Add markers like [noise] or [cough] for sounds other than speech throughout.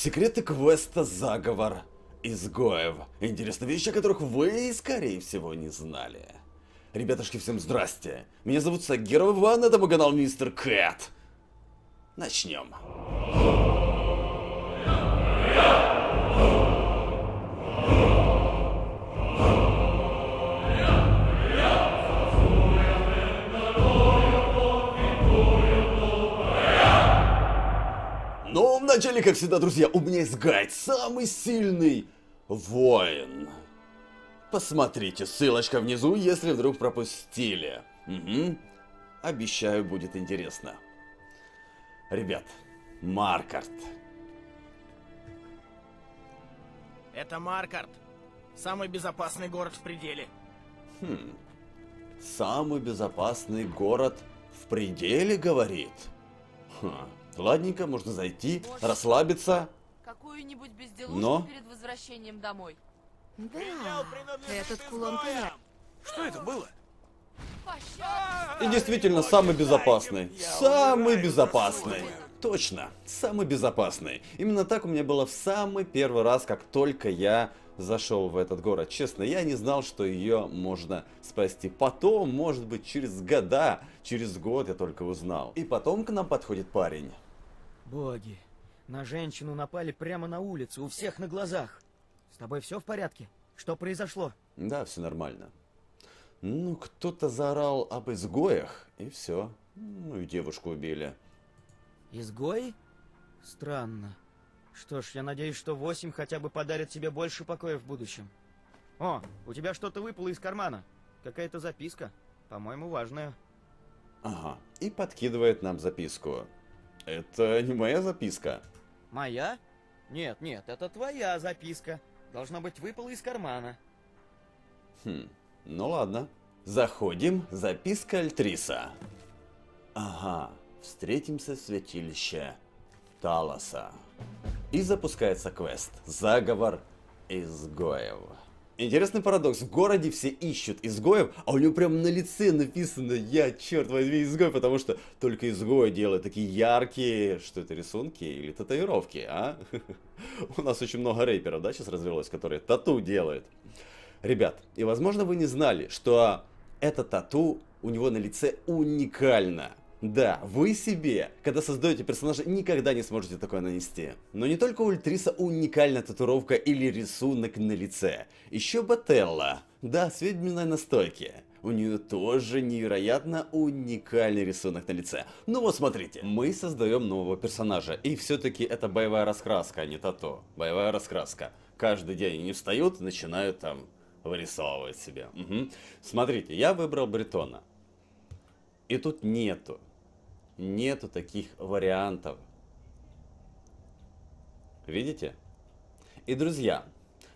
Секреты квеста «Заговор изгоев». Интересные вещи, о которых вы, скорее всего, не знали. Ребятушки, всем здрасте. Меня зовут Сагиров Иван, это мой канал Мистер Кэт. Начнем. Но вначале, как всегда, друзья, у меня есть гайд. Самый сильный воин. Посмотрите, ссылочка внизу, если вдруг пропустили. Угу. Обещаю, будет интересно. Ребят, Маркарт. Это Маркарт. Самый безопасный город в пределе. Хм. Самый безопасный город в пределе, говорит. Ха. Ладненько, можно зайти, Может, расслабиться. Какую-нибудь безделушку Но? перед возвращением домой. Да, этот кулон ты Что это было? И действительно, самый безопасный. Самый безопасный. Точно, самый безопасный. Именно так у меня было в самый первый раз, как только я зашел в этот город. Честно, я не знал, что ее можно спасти. Потом, может быть, через года, через год я только узнал. И потом к нам подходит парень. Боги, на женщину напали прямо на улице, у всех на глазах. С тобой все в порядке? Что произошло? Да, все нормально. Ну, кто-то заорал об изгоях, и все. Ну и девушку убили. Изгои? Странно. Что ж, я надеюсь, что восемь хотя бы подарит тебе больше покоя в будущем. О, у тебя что-то выпало из кармана. Какая-то записка. По-моему, важная. Ага, и подкидывает нам записку. Это не моя записка. Моя? Нет, нет, это твоя записка. Должна быть выпала из кармана. Хм, ну ладно. Заходим, записка Альтриса. Ага, встретимся в святилище Талоса. И запускается квест «Заговор изгоев». Интересный парадокс. В городе все ищут изгоев, а у него прям на лице написано «Я, черт возьми, изгой», потому что только изгои делают такие яркие, что это, рисунки или татуировки, а? [laughs] У нас очень много рэперов, да, сейчас развелось, которые тату делают. Ребят, и возможно вы не знали, что это тату у него на лице уникально. Да, вы себе, когда создаете персонажа, никогда не сможете такое нанести. Но не только у Ультриса уникальная татуировка или рисунок на лице. Еще Бателла, да, с ведьминой настойки. У нее тоже невероятно уникальный рисунок на лице. Ну вот смотрите, мы создаем нового персонажа, и все-таки это боевая раскраска, а не тату. Боевая раскраска. Каждый день они встают начинают там вырисовывать себе. Мгм. Смотрите, я выбрал Бретона. И тут нету, нету таких вариантов. Видите? И, друзья,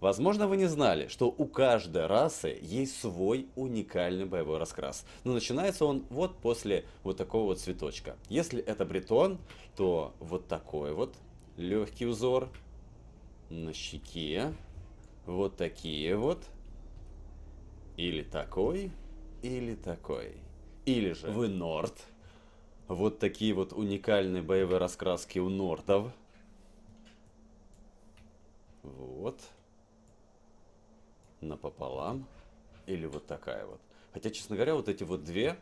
возможно вы не знали, что у каждой расы есть свой уникальный боевой раскрас. Но начинается он вот после вот такого вот цветочка. Если это бретон, то вот такой вот легкий узор на щеке. Вот такие вот. Или такой, или такой. Или же вы Норд. Вот такие вот уникальные боевые раскраски у Нордов. Вот. Напополам. Или вот такая вот. Хотя, честно говоря, вот эти вот две...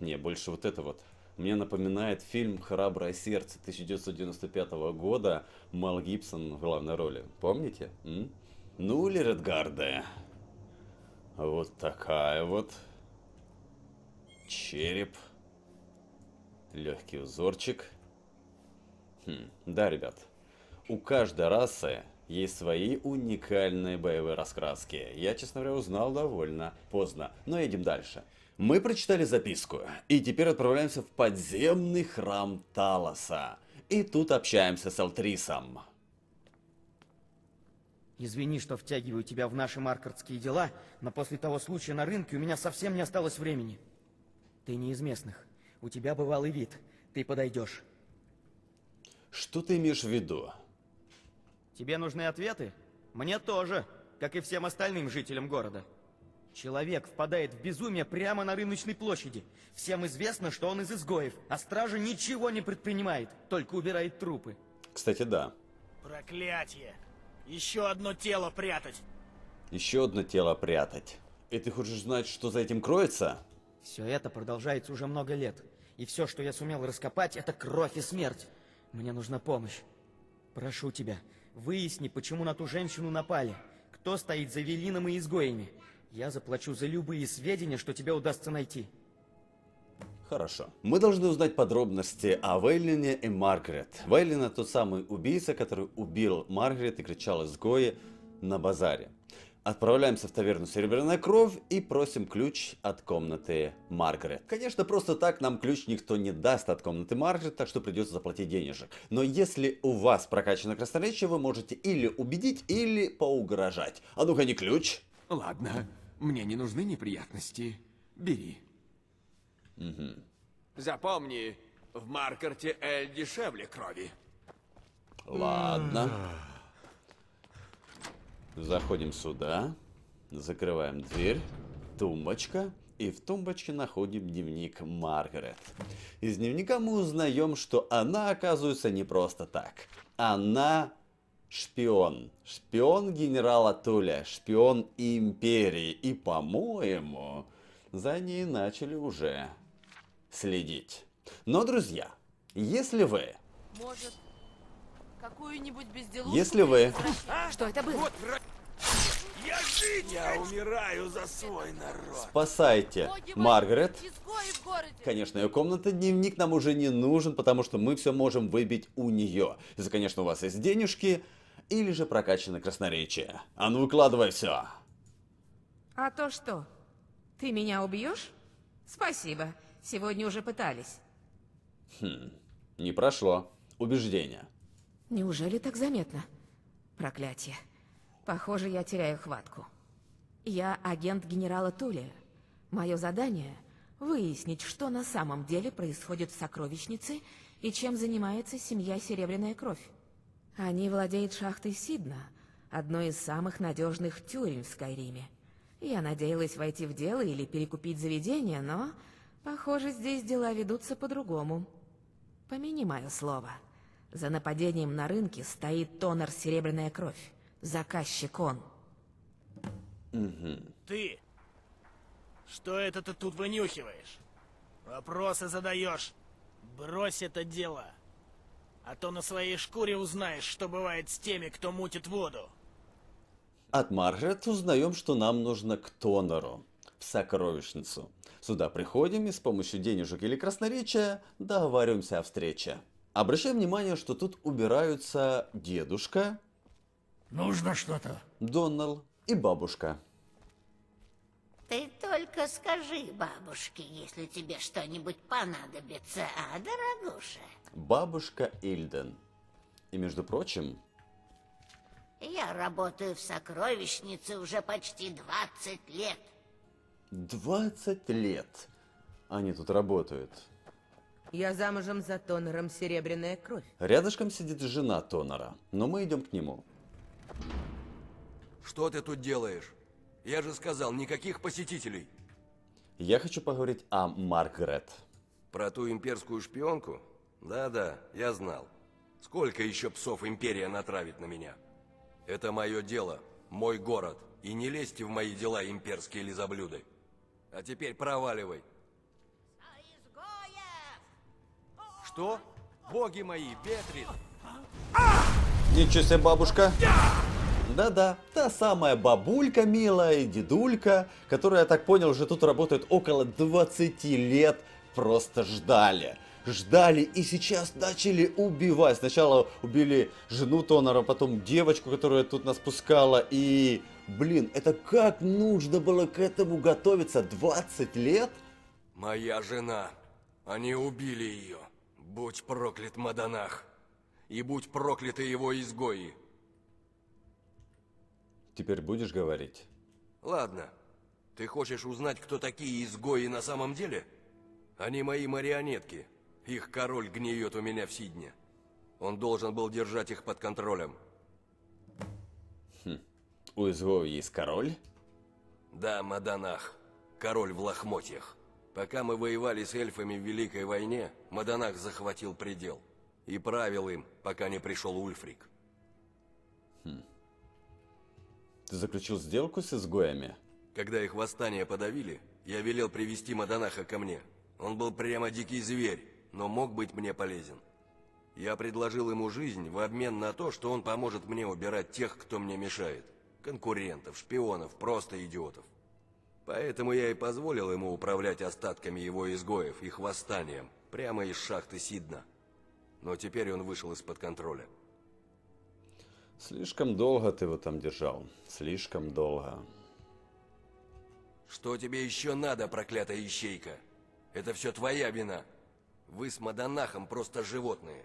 Не, больше вот это вот. Мне напоминает фильм «Храброе сердце» 1995 года. Мал Гибсон в главной роли. Помните? М? Ну или Редгарда. Вот такая вот. Череп. Легкий узорчик. Хм, Да, ребят. У каждой расы есть свои уникальные боевые раскраски. Я, честно говоря, узнал довольно поздно. Но едем дальше. Мы прочитали записку, и теперь отправляемся в подземный храм Талоса. И тут общаемся с Алтрисом. Извини, что втягиваю тебя в наши маркардские дела, но после того случая на рынке у меня совсем не осталось времени. Ты не из местных. У тебя бывалый вид. Ты подойдешь. Что ты имеешь в виду? Тебе нужны ответы? Мне тоже, как и всем остальным жителям города. Человек впадает в безумие прямо на рыночной площади. Всем известно, что он из изгоев, а стража ничего не предпринимает, только убирает трупы. Кстати, да. Проклятие. Еще одно тело прятать. Еще одно тело прятать. И ты хочешь знать, что за этим кроется? Все это продолжается уже много лет. И все, что я сумел раскопать, это кровь и смерть. Мне нужна помощь. Прошу тебя, выясни, почему на ту женщину напали. Кто стоит за Велином и изгоями. Я заплачу за любые сведения, что тебе удастся найти. Хорошо. Мы должны узнать подробности о Вейлине и Маргарет. Вейлин это тот самый убийца, который убил Маргарет и кричал изгои на базаре. Отправляемся в таверну Серебряная Кровь и просим ключ от комнаты Маргарет. Конечно, просто так нам ключ никто не даст от комнаты Маргарет, так что придется заплатить денежек. Но если у вас прокачано красноречие, вы можете или убедить, или поугрожать. А ну-ка, не ключ. Ладно, мне не нужны неприятности. Бери. Запомни, в Маркарте Эль дешевле крови. Ладно. Заходим сюда, закрываем дверь, тумбочка, и в тумбочке находим дневник Маргарет. Из дневника мы узнаем, что она оказывается не просто так. Она шпион. Шпион генерала Туля, шпион империи. И, по-моему, за ней начали уже следить. Но, друзья, если вы Может, какую-нибудь безделушку Если вы-? Что это было? Я жить! Я умираю за свой народ. спасаете Боги Маргарет. Конечно, ее комната, дневник нам уже не нужен, потому что мы все можем выбить у нее. Если, конечно, у вас есть денежки, или же прокачано красноречие. А ну выкладывай все. А то что? Ты меня убьешь? Спасибо. Сегодня уже пытались. Не прошло. Убеждение. Неужели так заметно? Проклятие. Похоже, я теряю хватку. Я агент генерала Тулия. Мое задание — выяснить, что на самом деле происходит в сокровищнице и чем занимается семья Серебряная Кровь. Они владеют шахтой Сидна, одной из самых надежных тюрем в Скайриме. Я надеялась войти в дело или перекупить заведение, но, похоже, здесь дела ведутся по-другому. Помяни мое слово. За нападением на рынке стоит тонер «Серебряная кровь». Заказчик он. Ты. Что это ты тут вынюхиваешь? Вопросы задаешь. Брось это дело. А то на своей шкуре узнаешь, что бывает с теми, кто мутит воду. От Маргарет узнаем, что нам нужно к Тонору, в сокровищницу. Сюда приходим и с помощью денежек или красноречия договариваемся о встрече. Обращаем внимание, что тут убираются дедушка, Нужно что-то. Доннелл и бабушка. Ты только скажи бабушке, если тебе что-нибудь понадобится, а, дорогуша? Бабушка Ильден. И между прочим, Я работаю в сокровищнице уже почти 20 лет. 20 лет они тут работают. Я замужем за Тонером Серебряная Кровь. Рядышком сидит жена Тонора, но мы идем к нему. Что ты тут делаешь? Я же сказал, никаких посетителей. Я хочу поговорить о Маргарет. Про ту имперскую шпионку? Да-да, я знал. Сколько еще псов империя натравит на меня? Это мое дело, мой город. И не лезьте в мои дела, имперские лизоблюды. А теперь проваливай. Что? Боги мои, Бетрит! Ничего себе, бабушка. Да-да, та самая бабулька милая дедулька, которые, я так понял, уже тут работают около 20 лет, просто ждали. Ждали и сейчас начали убивать. Сначала убили жену Тонора, потом девочку, которая тут нас пускала. И, блин, это как нужно было к этому готовиться? 20 лет? Моя жена. Они убили ее. Будь проклят Маданах. И будь прокляты его изгои. Теперь будешь говорить? Ладно. Ты хочешь узнать, кто такие изгои на самом деле? Они мои марионетки. Их король гниет у меня в Сидне. Он должен был держать их под контролем. У изгоя есть король? Да, Маданах. Король в лохмотьях. Пока мы воевали с эльфами в Великой войне, Маданах захватил предел. и правил им, пока не пришел Ульфрик. Ты заключил сделку с изгоями? Когда их восстание подавили, я велел привести Маданаха ко мне. Он был прямо дикий зверь, но мог быть мне полезен. Я предложил ему жизнь в обмен на то, что он поможет мне убирать тех, кто мне мешает. Конкурентов, шпионов, просто идиотов. Поэтому я и позволил ему управлять остатками его изгоев, их восстанием, прямо из шахты Сидна. Но теперь он вышел из-под контроля. Слишком долго ты его там держал. Слишком долго. Что тебе еще надо, проклятая ищейка? Это все твоя вина. Вы с Маданахом просто животные.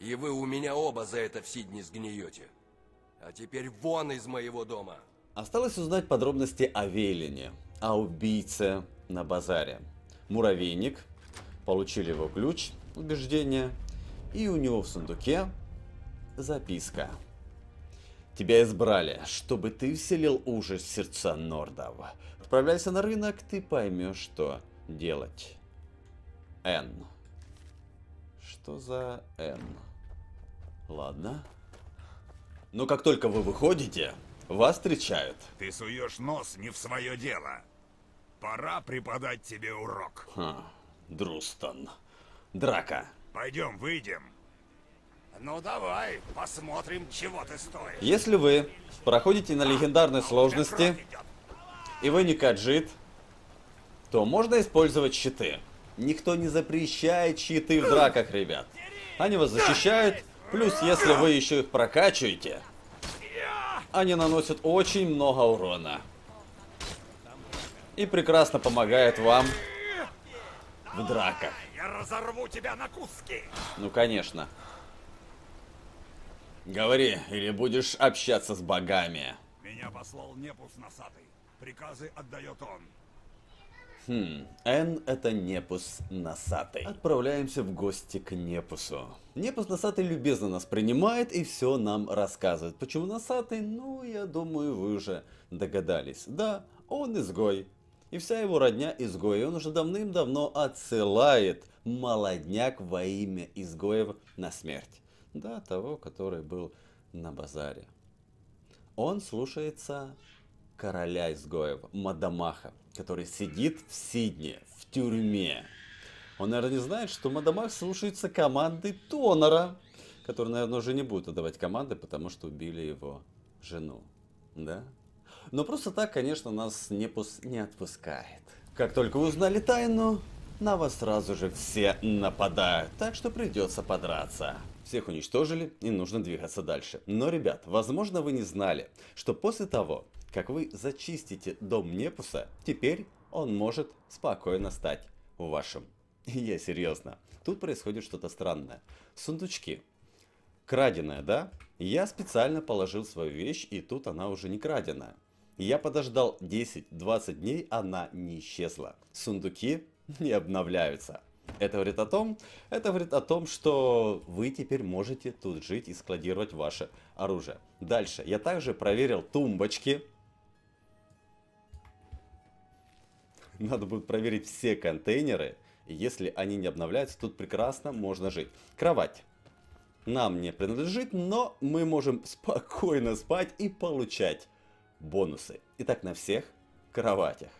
И вы у меня оба за это в Сидне сгниете. А теперь вон из моего дома. Осталось узнать подробности о Вейлине, о убийце на базаре. Муравейник, получили его ключ, убеждение, и у него в сундуке записка. Тебя избрали, чтобы ты вселил ужас в сердца Нордов. Отправляйся на рынок, ты поймешь, что делать. Н. Что за Н? Ладно. Но как только вы выходите, вас встречают. Ты суешь нос не в свое дело. Пора преподать тебе урок. Ха, Друстон. Драка. Пойдем, выйдем. Ну давай, посмотрим, чего ты стоишь. Если вы проходите на легендарной сложности, и вы не каджит, то можно использовать щиты. Никто не запрещает щиты в драках, ребят. Они вас защищают, плюс если вы еще их прокачиваете, они наносят очень много урона. И прекрасно помогают вам в драках. Я разорву тебя на куски. Ну, конечно. Говори, или будешь общаться с богами. Меня послал Непус Носатый. Приказы отдает он. Хм, Н это Непус Носатый. Отправляемся в гости к Непусу. Непус Носатый любезно нас принимает и все нам рассказывает. Почему Носатый? Ну, я думаю, вы уже догадались. Да, он изгой. И вся его родня изгой. И он уже давным-давно отсылает молодняк во имя изгоев на смерть. Да, того, который был на базаре. Он слушается короля изгоев, Мадамаха, который сидит в Сидне, в тюрьме. Он, наверное, не знает, что Мадамах слушается команды Тонора, который, наверное, уже не будет отдавать команды, потому что убили его жену. Да? Но просто так, конечно, нас не, пус... не отпускает. Как только узнали тайну, на вас сразу же все нападают, так что придется подраться. Всех уничтожили и нужно двигаться дальше. Но, ребят, возможно вы не знали, что после того, как вы зачистите дом Непуса, теперь он может спокойно стать вашим. [laughs] Я серьезно. Тут происходит что-то странное. Сундучки. Краденая, да? Я специально положил свою вещь, и тут она уже не краденая. Я подождал 10-20 дней, она не исчезла. Сундуки [laughs] не обновляются. Это говорит о том, это говорит о том, что вы теперь можете тут жить и складировать ваше оружие. Дальше. Я также проверил тумбочки. Надо будет проверить все контейнеры. Если они не обновляются, тут прекрасно можно жить. Кровать. Нам не принадлежит, но мы можем [laughs] спокойно спать и получать бонусы. Итак, на всех кроватях.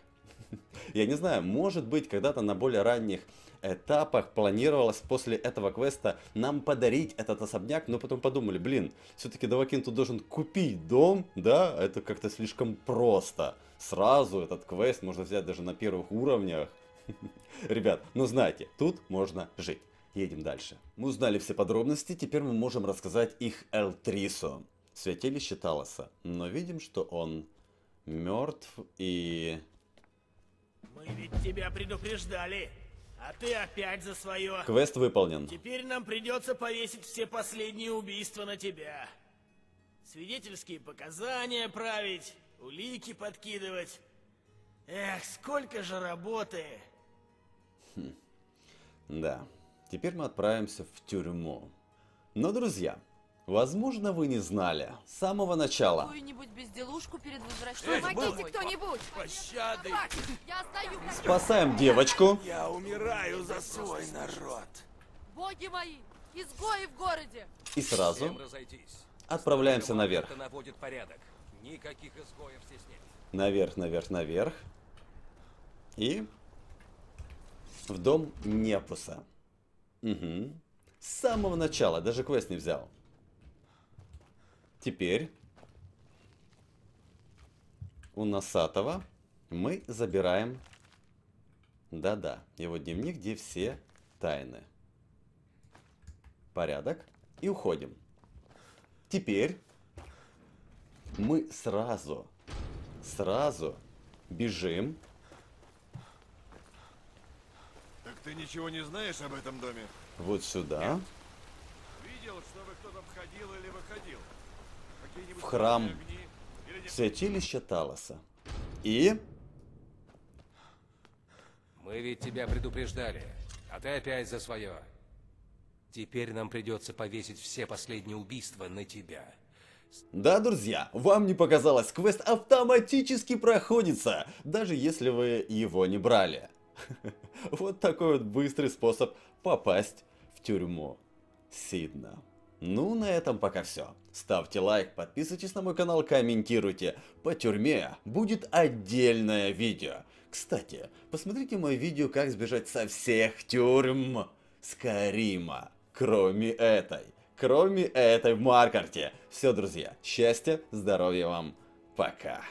Я не знаю, может быть, когда-то на более ранних этапах планировалось после этого квеста нам подарить этот особняк, но потом подумали, блин, все-таки Давакин тут должен купить дом, да, это как-то слишком просто. Сразу этот квест можно взять даже на первых уровнях. [laughs] Ребят, ну знаете, тут можно жить. Едем дальше. Мы узнали все подробности, теперь мы можем рассказать их Элтрису, святилище Талоса. Но видим, что он мертв и... Мы ведь тебя предупреждали. А ты опять за свое. Квест выполнен. Теперь нам придется повесить все последние убийства на тебя. Свидетельские показания править, улики подкидывать. Эх, сколько же работы. Хм. Да, теперь мы отправимся в тюрьму. Но, друзья, возможно вы не знали с самого начала. Какую-нибудь безделушку перед возвращением. Помогите кто-нибудь! Пощады! Я стою! Спасаем девочку. Я умираю за свой народ. Боги мои! Изгои в городе! И сразу отправляемся наверх. Маргарета наводит порядок. Никаких изгоев здесь нет. Наверх, наверх, наверх. И в дом Непуса. Угу. С самого начала, даже квест не взял. Теперь у Носатого мы забираем, да-да, его дневник, где все тайны. Порядок. И уходим. Теперь мы сразу, сразу бежим. Так ты ничего не знаешь об этом доме? Вот сюда. Видел, чтобы кто-то входил или выходил? В храм. Святилище Талоса. И Мы ведь тебя предупреждали, а ты опять за свое. Теперь нам придется повесить все последние убийства на тебя. Да, друзья, вам не показалось, квест автоматически проходится, даже если вы его не брали. [laughs] Вот такой вот быстрый способ попасть в тюрьму Сидна. Ну, на этом пока все. Ставьте лайк, подписывайтесь на мой канал, комментируйте. По тюрьме будет отдельное видео. Кстати, посмотрите мое видео, как сбежать со всех тюрьм Скарима. Кроме этой. Кроме этой в Маркарте. Все, друзья, счастья, здоровья вам. Пока.